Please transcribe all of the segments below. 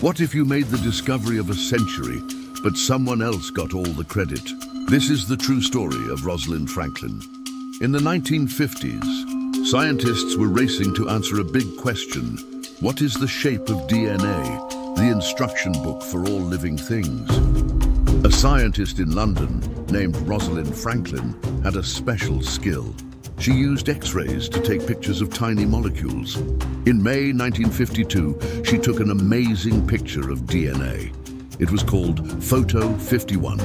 What if you made the discovery of a century, but someone else got all the credit? This is the true story of Rosalind Franklin. In the 1950s, scientists were racing to answer a big question. What is the shape of DNA, the instruction book for all living things? A scientist in London named Rosalind Franklin had a special skill. She used X-rays to take pictures of tiny molecules. In May 1952, she took an amazing picture of DNA. It was called Photo 51.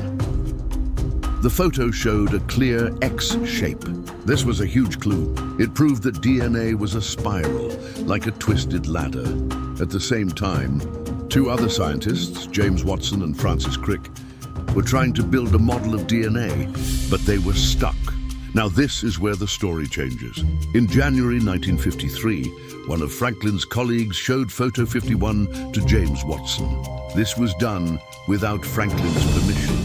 The photo showed a clear X shape. This was a huge clue. It proved that DNA was a spiral, like a twisted ladder. At the same time, two other scientists, James Watson and Francis Crick, were trying to build a model of DNA, but they were stuck. Now this is where the story changes. In January 1953, one of Franklin's colleagues showed Photo 51 to James Watson. This was done without Franklin's permission.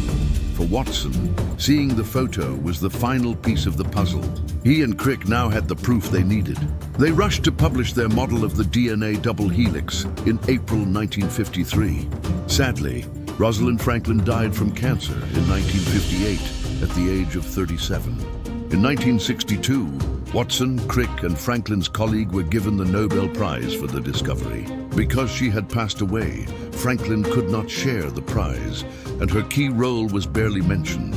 For Watson, seeing the photo was the final piece of the puzzle. He and Crick now had the proof they needed. They rushed to publish their model of the DNA double helix in April 1953. Sadly, Rosalind Franklin died from cancer in 1958 at the age of 37. In 1962, Watson, Crick and Franklin's colleague were given the Nobel Prize for the discovery. Because she had passed away, Franklin could not share the prize, and her key role was barely mentioned.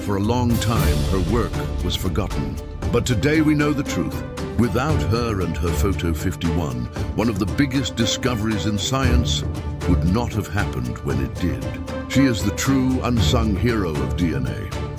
For a long time, her work was forgotten. But today we know the truth. Without her and her Photo 51, one of the biggest discoveries in science would not have happened when it did. She is the true unsung hero of DNA.